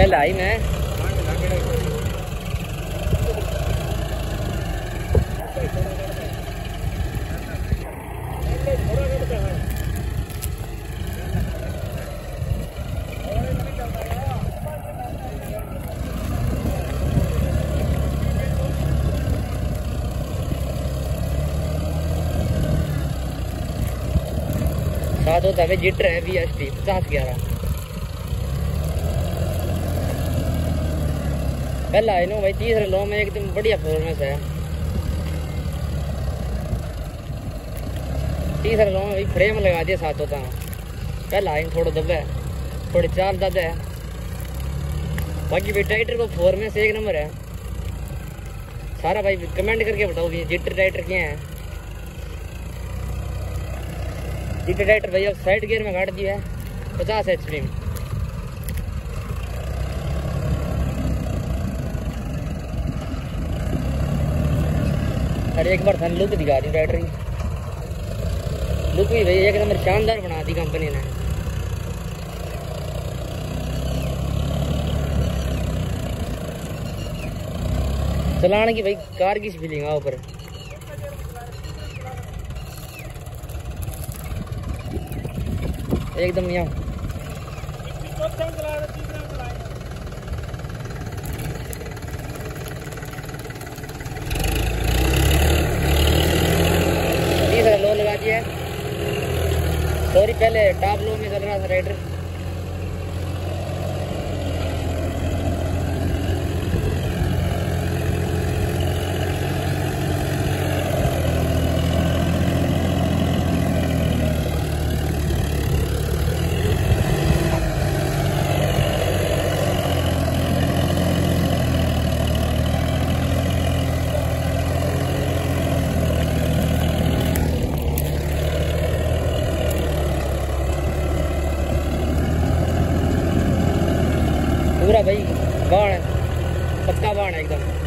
पहले आई मैं साथ होता है जिटर है बी एस टी पचास ग्यारह। पहला है नो, भाई, तीसरे लो में एकदम बढ़िया परफॉर्मेंस है। तीसरे लो में भाई फ्रेम लगा दिया साथ होता पहला है, थोड़ा दबे थोड़ी चाल ज़्यादा है। बाकी भाई टाइटर को फोर में से एक नंबर है। सारा भाई कमेंट करके बताओ भी जिटर टाइटर क्या है। जिटर टाइटर भाई, अब साइड गियर में काट दिया है, पचास एच में। अरे एक बार थाने लुक दिखा दी बैटरी लुक भी भैया एक नंबर शानदार बना दी कंपनी ने। चलाने की भाई, कार की फीलिंग है ऊपर एकदम यहाँ। सॉरी पहले टॉप लो में चल रहा था राइडर। पूरा भाई बाढ़ है। पक्का बाढ़ है एकदम।